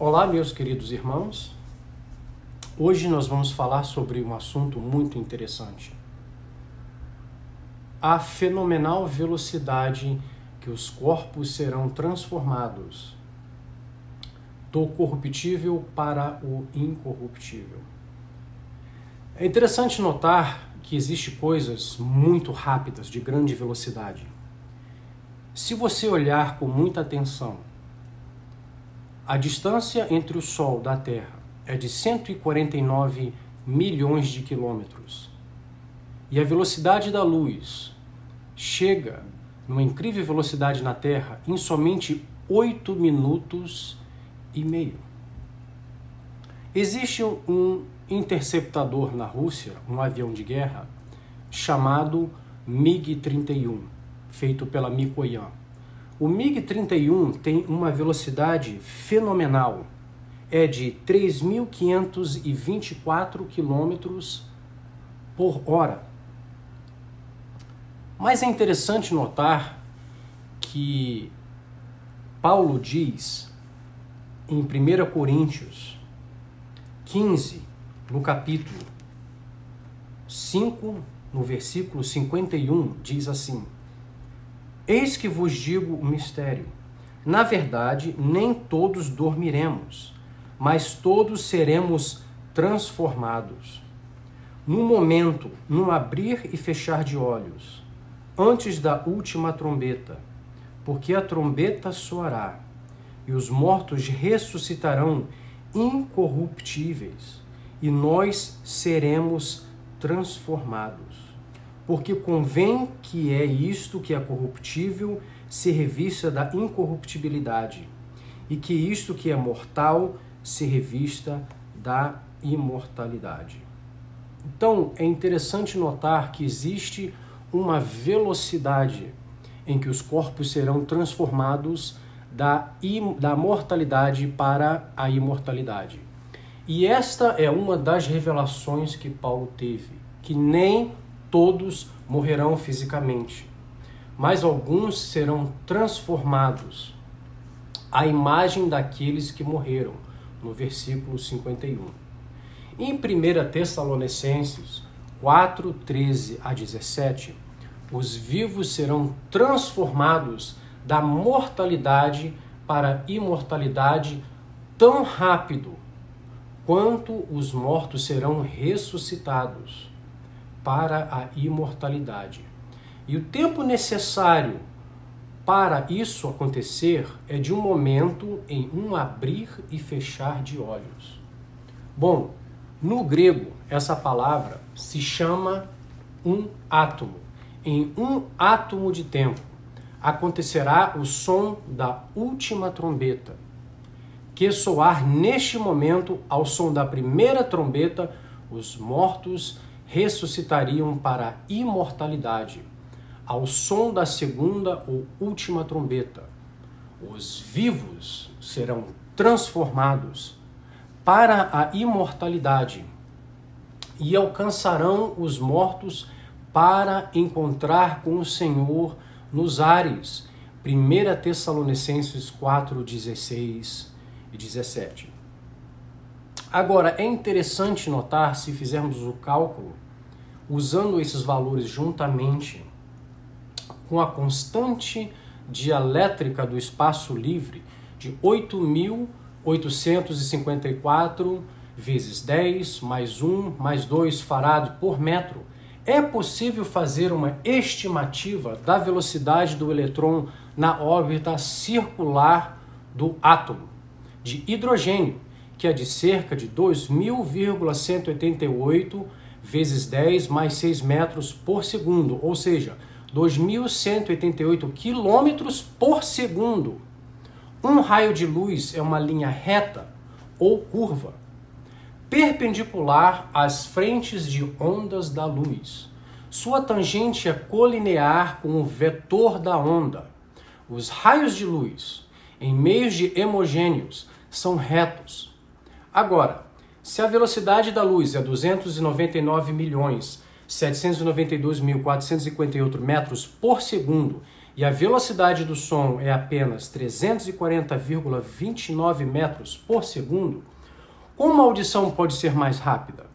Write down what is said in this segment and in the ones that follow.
Olá, meus queridos irmãos. Hoje nós vamos falar sobre um assunto muito interessante. A fenomenal velocidade que os corpos serão transformados do corruptível para o incorruptível. É interessante notar que existem coisas muito rápidas, de grande velocidade. Se você olhar com muita atenção, a distância entre o Sol da Terra é de 149 milhões de quilômetros. E a velocidade da luz chega numa incrível velocidade na Terra em somente 8 minutos e meio. Existe um interceptador na Rússia, um avião de guerra, chamado MiG-31, feito pela Mikoyan. O MiG-31 tem uma velocidade fenomenal, é de 3.524 km por hora. Mas é interessante notar que Paulo diz em 1 Coríntios 15, no capítulo 5, no versículo 51, diz assim: Eis que vos digo o mistério. Na verdade, nem todos dormiremos, mas todos seremos transformados. Num momento, num abrir e fechar de olhos, antes da última trombeta, porque a trombeta soará, e os mortos ressuscitarão incorruptíveis, e nós seremos transformados. Porque convém que é isto que é corruptível se revista da incorruptibilidade, e que isto que é mortal se revista da imortalidade. Então, é interessante notar que existe uma velocidade em que os corpos serão transformados da, da mortalidade para a imortalidade. E esta é uma das revelações que Paulo teve, que nem todos morrerão fisicamente, mas alguns serão transformados à imagem daqueles que morreram, no versículo 51. Em 1 Tessalonicenses 4, 13 a 17, os vivos serão transformados da mortalidade para imortalidade tão rápido quanto os mortos serão ressuscitados para a imortalidade. E o tempo necessário para isso acontecer é de um momento em um abrir e fechar de olhos. Bom, no grego, essa palavra se chama um átomo. Em um átomo de tempo acontecerá o som da última trombeta, que soar neste momento, ao som da primeira trombeta, os mortos ressuscitariam para a imortalidade ao som da segunda ou última trombeta. Os vivos serão transformados para a imortalidade e alcançarão os mortos para encontrar com o Senhor nos ares. 1 Tessalonicenses 4, 16 e 17. Agora, é interessante notar, se fizermos o cálculo, usando esses valores juntamente, com a constante dielétrica do espaço livre de 8.854 vezes 10 mais 1 mais 2 farad por metro, é possível fazer uma estimativa da velocidade do elétron na órbita circular do átomo de hidrogênio, que é de cerca de 2.188 vezes 10 mais 6 metros por segundo, ou seja, 2.188 quilômetros por segundo. Um raio de luz é uma linha reta ou curva, perpendicular às frentes de ondas da luz. Sua tangente é colinear com o vetor da onda. Os raios de luz, em meios de hemogêneos, são retos. Agora, se a velocidade da luz é 299 milhões 792.458 metros por segundo e a velocidade do som é apenas 340,29 metros por segundo, como a audição pode ser mais rápida?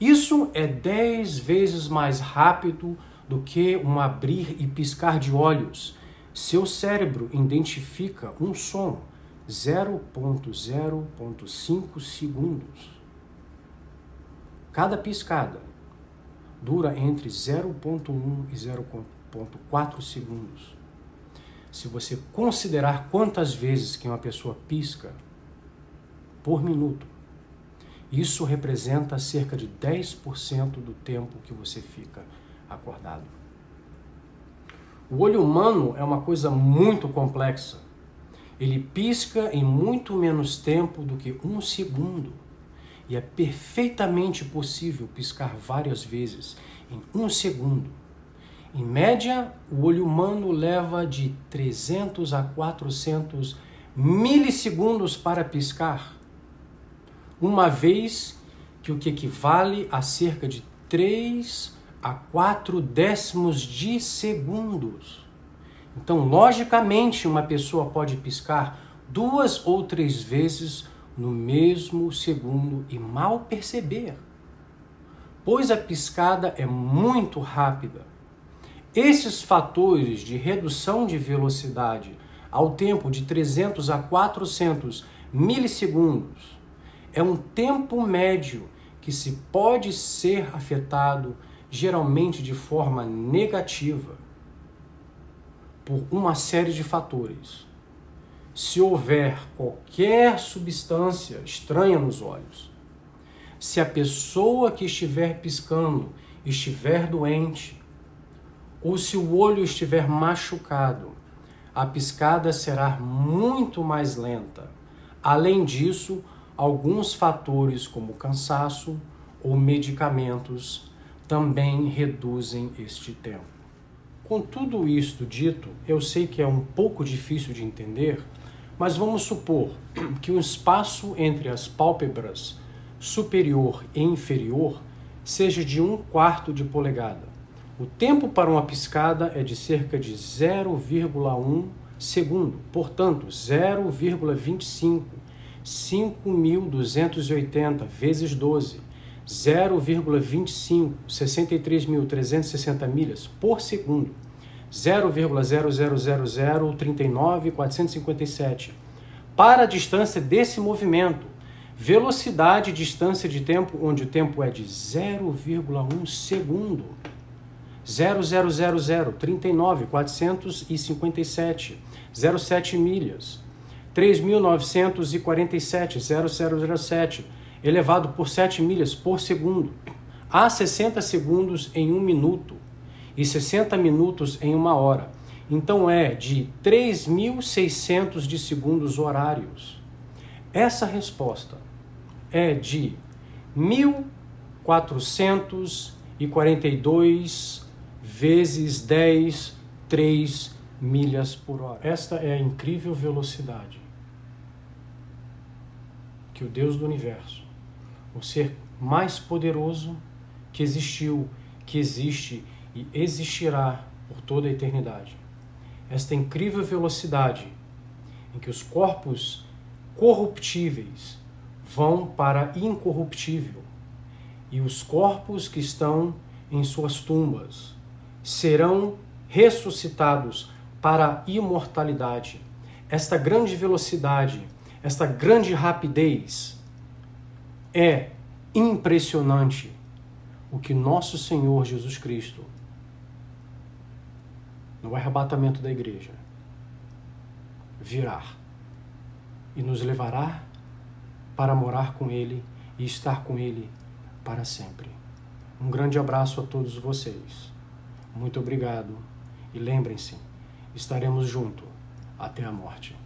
Isso é 10 vezes mais rápido do que um abrir e piscar de olhos. Seu cérebro identifica um som 0.0.5 segundos. Cada piscada dura entre 0.1 e 0.4 segundos. Se você considerar quantas vezes que uma pessoa pisca por minuto, isso representa cerca de 10% do tempo que você fica acordado. O olho humano é uma coisa muito complexa. Ele pisca em muito menos tempo do que um segundo. E é perfeitamente possível piscar várias vezes em um segundo. Em média, o olho humano leva de 300 a 400 milissegundos para piscar, uma vez que o que equivale a cerca de 3 a 4 décimos de segundos. Então, logicamente, uma pessoa pode piscar duas ou três vezes no mesmo segundo e mal perceber, pois a piscada é muito rápida. Esses fatores de redução de velocidade ao tempo de 300 a 400 milissegundos é um tempo médio que se pode ser afetado geralmente de forma negativa por uma série de fatores se houver qualquer substância estranha nos olhos, se a pessoa que estiver piscando estiver doente, ou se o olho estiver machucado, a piscada será muito mais lenta. Além disso, alguns fatores como cansaço ou medicamentos também reduzem este tempo. Com tudo isto dito, eu sei que é um pouco difícil de entender, mas vamos supor que o espaço entre as pálpebras superior e inferior seja de um quarto de polegada. O tempo para uma piscada é de cerca de 0,1 segundo, portanto, 0,25, 5.280 vezes 12, 0,25, 63.360 milhas por segundo. 0,000039457. Para a distância desse movimento, velocidade distância de tempo, onde o tempo é de 0,1 segundo. 0,00039,457, 07 milhas. 3.947, 0007, elevado por 7 milhas por segundo. Há 60 segundos em um minuto e 60 minutos em uma hora. Então é de 3.600 de segundos horários. Essa resposta é de 1.442 vezes 10, 3 milhas por hora. Esta é a incrível velocidade que o Deus do universo, o ser mais poderoso que existiu, que existe e existirá por toda a eternidade. Esta incrível velocidade em que os corpos corruptíveis vão para incorruptível e os corpos que estão em suas tumbas serão ressuscitados para a imortalidade. Esta grande velocidade, esta grande rapidez é impressionante o que nosso Senhor Jesus Cristo no arrebatamento da igreja, virá e nos levará para morar com Ele e estar com Ele para sempre. Um grande abraço a todos vocês. Muito obrigado e lembrem-se, estaremos juntos até a morte.